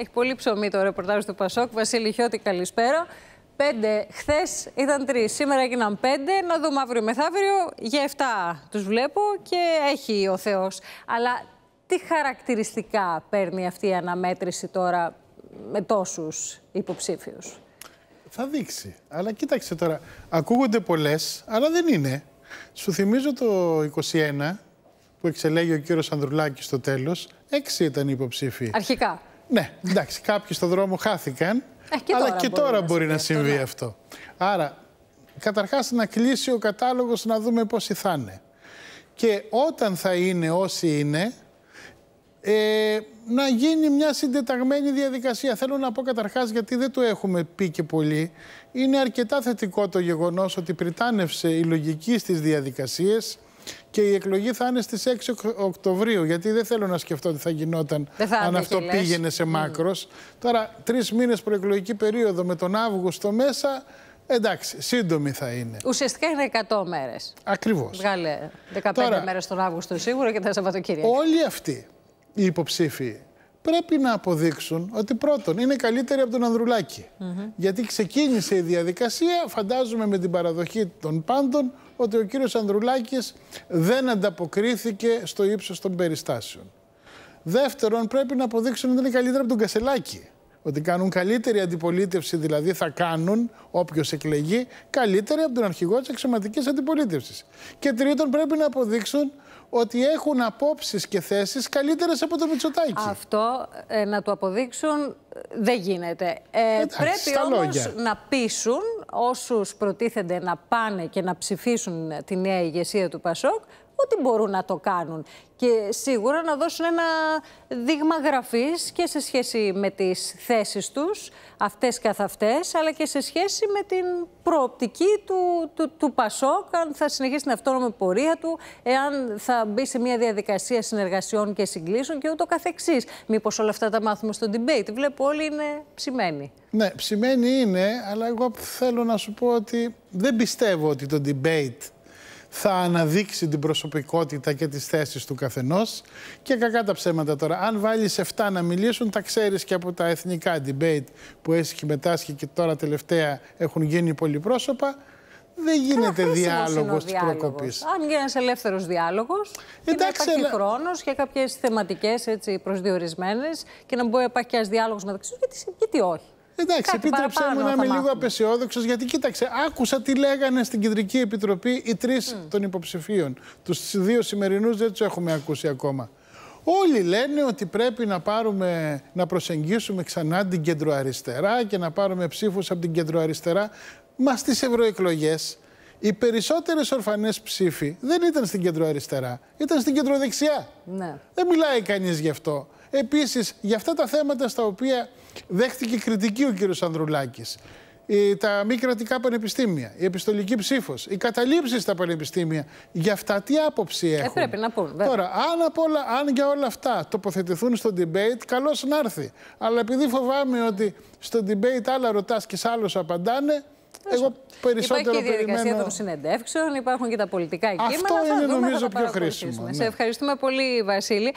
Έχει πολύ ψωμί το ρεπορτάζ του Πασόκ. Βασίλη Χιώτη, καλησπέρα. Πέντε χθες ήταν τρεις. Σήμερα έγιναν πέντε. Να δούμε αύριο μεθαύριο. Για εφτά τους βλέπω και έχει ο Θεός. Αλλά τι χαρακτηριστικά παίρνει αυτή η αναμέτρηση τώρα με τόσους υποψήφιους; Θα δείξει. Αλλά κοίταξε τώρα. Ακούγονται πολλές, αλλά δεν είναι. Σου θυμίζω το 21 που εξελέγει ο κύριος Ανδρουλάκης στο τέλος, έξι ήταν οι υποψήφοι. Αρχικά. Ναι, εντάξει, κάποιοι στον δρόμο χάθηκαν, Ε, και αλλά τώρα και μπορεί τώρα να μπορεί να συμβεί συμβεί αυτό, ναι. αυτό. Άρα, καταρχάς να κλείσει ο κατάλογος να δούμε πόσοι θα είναι. Και όταν θα είναι όσοι είναι, ε, να γίνει μια συντεταγμένη διαδικασία. Θέλω να πω καταρχάς, γιατί δεν το έχουμε πει και πολύ, είναι αρκετά θετικό το γεγονός ότι πριτάνευσε η λογική στις διαδικασίες και η εκλογή θα είναι στις 6 Οκ- Οκτωβρίου, γιατί δεν θέλω να σκεφτώ ότι θα γινόταν Δεν θα αν άντεχε, αυτό λες. πήγαινε σε μάκρος. Τώρα, τρεις μήνες προεκλογική περίοδο με τον Αύγουστο μέσα, εντάξει, σύντομη θα είναι. Ουσιαστικά είναι 100 μέρες. Ακριβώς. Βγάλε 15 Τώρα- μέρες τον Αύγουστο σίγουρα και τα Σαββατοκύριακα. Όλοι αυτοί οι υποψήφοι πρέπει να αποδείξουν ότι πρώτον είναι καλύτεροι από τον Ανδρουλάκη. Γιατί ξεκίνησε η διαδικασία, φαντάζομαι με την παραδοχή των πάντων, ότι ο κύριος Ανδρουλάκης δεν ανταποκρίθηκε στο ύψος των περιστάσεων. Δεύτερον, πρέπει να αποδείξουν ότι είναι καλύτερα από τον Κασελάκη. Ότι κάνουν καλύτερη αντιπολίτευση, δηλαδή θα κάνουν, όποιος εκλεγεί, καλύτερη από τον αρχηγό της αξιωματική αντιπολίτευσης. Και τρίτον, πρέπει να αποδείξουν ότι έχουν απόψεις και θέσεις καλύτερες από το Μητσοτάκη. Αυτό ε, να το αποδείξουν ε, δεν γίνεται. Ε, Εντάξει, πρέπει στα όμως λόγια. να πείσουν όσους προτίθενται να πάνε και να ψηφίσουν τη νέα ηγεσία του Πασόκ ότι μπορούν να το κάνουν. Και σίγουρα να δώσουν ένα δείγμα γραφής και σε σχέση με τις θέσεις τους, αυτές καθ' αυτές, αλλά και σε σχέση με την προοπτική του, του, του Πασόκ, αν θα συνεχίσει την αυτόνομη πορεία του, εάν θα μπει σε μια διαδικασία συνεργασιών και συγκλήσεων και ούτω καθεξής. Μήπως όλα αυτά τα μάθουμε στο debate. Βλέπω όλοι είναι ψημένοι. Ναι, ψημένη είναι, αλλά εγώ θέλω να σου πω ότι δεν πιστεύω ότι το debate θα αναδείξει την προσωπικότητα και τις θέσεις του καθενός. Και κακά τα ψέματα τώρα. Αν βάλεις 7 να μιλήσουν, τα ξέρεις και από τα εθνικά debate που έχει μετάσχει και τώρα τελευταία έχουν γίνει πολυπρόσωπα. Δεν γίνεται Χρήσιμος είναι διάλογος ο της διάλογος. προκοπής. Αν γίνει ένας ελεύθερος διάλογος, και να Εντάξει, υπάρχει αλλά- χρόνος και κάποιες θεματικές προσδιορισμένες και να μπορεί να υπάρχει και ένας διάλογος μεταξύ τους, γιατί, γιατί όχι. Εντάξει, Κάτι επίτρεψέ παραπάνω μου να θα είμαι λίγο μάθουμε. απεσιόδοξος, γιατί κοίταξε, άκουσα τι λέγανε στην Κεντρική Επιτροπή οι τρεις των υποψηφίων. Τους δύο σημερινούς δεν τους έχουμε ακούσει ακόμα. Όλοι λένε ότι πρέπει να, πάρουμε, να προσεγγίσουμε ξανά την κεντροαριστερά και να πάρουμε ψήφους από την κεντροαριστερά. Μα στις ευρωεκλογές οι περισσότερες ορφανές ψήφοι δεν ήταν στην κεντροαριστερά, ήταν στην κεντροδεξιά. Ναι. Δεν μιλάει κανείς γι' αυτό. Επίσης, για αυτά τα θέματα στα οποία δέχτηκε κριτική ο κύριος Ανδρουλάκης, η- τα μη κρατικά πανεπιστήμια, η επιστολική ψήφος, οι καταλήψεις στα πανεπιστήμια, για αυτά τι άποψη έχουν; πρέπει να πούν, βέβαια. Τώρα, αν, απ' όλα, αν για όλα αυτά τοποθετηθούν στο debate, καλώς να έρθει. Αλλά επειδή φοβάμαι ότι στο debate άλλα ρωτάς και σ' άλλους απαντάνε, εγώ περισσότερο Υπάρχει και η διαδικασία περιμένω... των συνεντεύξεων, υπάρχουν και τα πολιτικά κείμενα. Αυτό θα είναι δούμε, θα νομίζω τα πιο παρακολουθήσουμε. χρήσιμο, Σε ναι. ευχαριστούμε πολύ, Βασίλη.